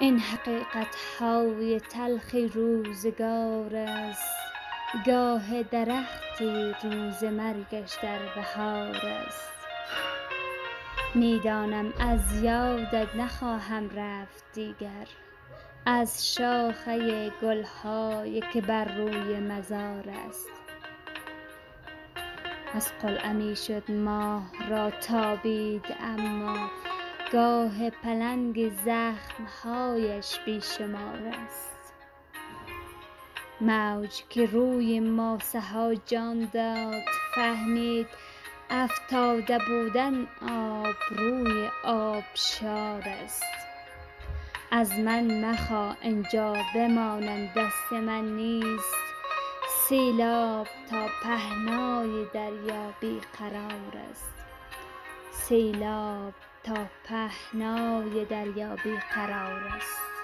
این حقیقت های تلخ روزگار است. گاه درختی روز مرگش در بهار است. می دانم از یادت نخواهم رفت دیگر. از شاخه گل های که بر روی مزار است. از قلاب می شد ماه را تابید اما گاه پلنگ زخم هایش بی شمار است. موج که روی ماسه ها جان داد فهمید افتاده بودن آبروی آبشار است. از من مخواه اینجا بمانم دست من نیست. سیلاب تا پهنای دریا بی قرار است.